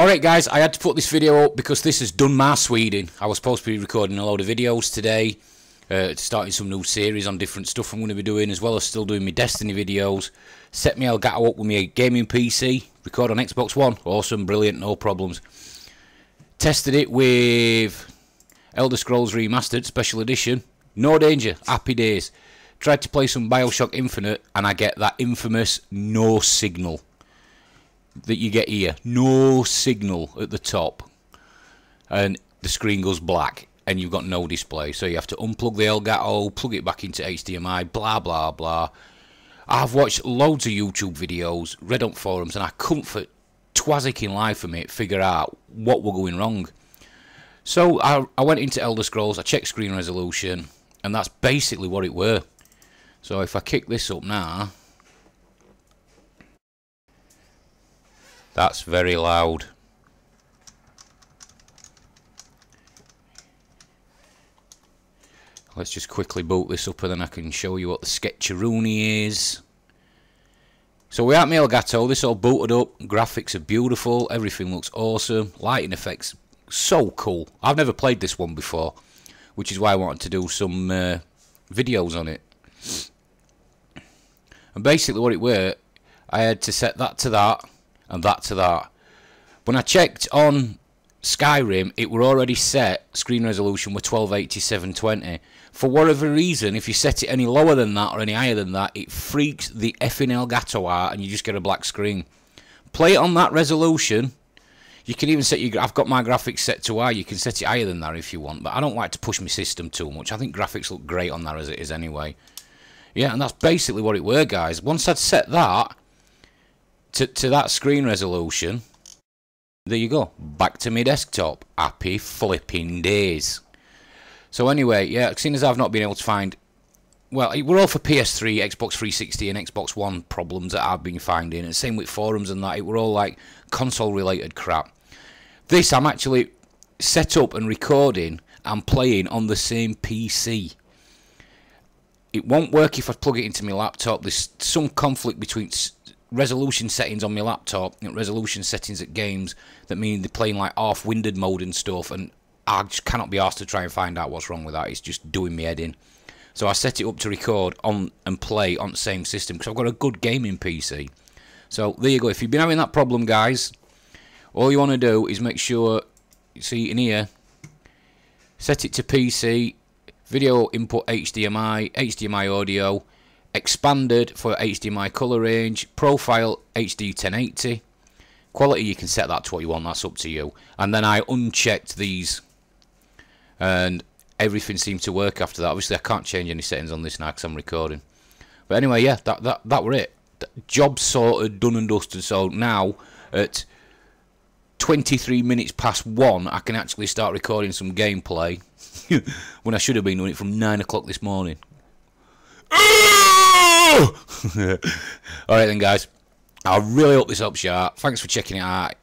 Alright guys, I had to put this video up because this has done my Sweden. I was supposed to be recording a load of videos today, uh, starting some new series on different stuff I'm going to be doing, as well as still doing my Destiny videos. Set me Elgato up with my gaming PC, record on Xbox One, awesome, brilliant, no problems. Tested it with Elder Scrolls Remastered Special Edition, no danger, happy days. Tried to play some Bioshock Infinite, and I get that infamous no signal that you get here. No signal at the top. And the screen goes black and you've got no display. So you have to unplug the Elgato, plug it back into HDMI, blah, blah, blah. I've watched loads of YouTube videos, read up forums, and I couldn't for twazik in life for me figure out what were going wrong. So I, I went into Elder Scrolls, I checked screen resolution, and that's basically what it were. So if I kick this up now, That's very loud. Let's just quickly boot this up and then I can show you what the Sketcheroony is. So we are at my this all booted up, graphics are beautiful, everything looks awesome, lighting effects so cool. I've never played this one before, which is why I wanted to do some uh, videos on it. And basically what it were, I had to set that to that, and that to that. When I checked on Skyrim, it were already set screen resolution with 1280 720. For whatever reason, if you set it any lower than that or any higher than that, it freaks the effing Elgato out and you just get a black screen. Play it on that resolution. You can even set your. I've got my graphics set to high. You can set it higher than that if you want, but I don't like to push my system too much. I think graphics look great on that as it is anyway. Yeah, and that's basically what it were, guys. Once I'd set that, to, to that screen resolution, there you go. Back to my desktop. Happy flipping days. So anyway, yeah, seeing as I've not been able to find... Well, we're all for PS3, Xbox 360 and Xbox One problems that I've been finding. And same with forums and that. It were all like console-related crap. This I'm actually set up and recording and playing on the same PC. It won't work if I plug it into my laptop. There's some conflict between resolution settings on my laptop, resolution settings at games that mean they're playing like half-winded mode and stuff, and I just cannot be asked to try and find out what's wrong with that. It's just doing me head in. So I set it up to record on and play on the same system because I've got a good gaming PC. So there you go. If you've been having that problem, guys, all you want to do is make sure, you see in here, set it to PC, video input HDMI, HDMI audio, expanded for HDMI color range, profile HD 1080. Quality, you can set that to what you want, that's up to you. And then I unchecked these, and everything seemed to work after that. Obviously, I can't change any settings on this now because I'm recording. But anyway, yeah, that, that, that were it. Job sorted, done and dusted. So now, at 23 minutes past 1, I can actually start recording some gameplay. when I should have been doing it from 9 o'clock this morning. Ah! Alright then guys. I really hope this helps you out. Thanks for checking it out.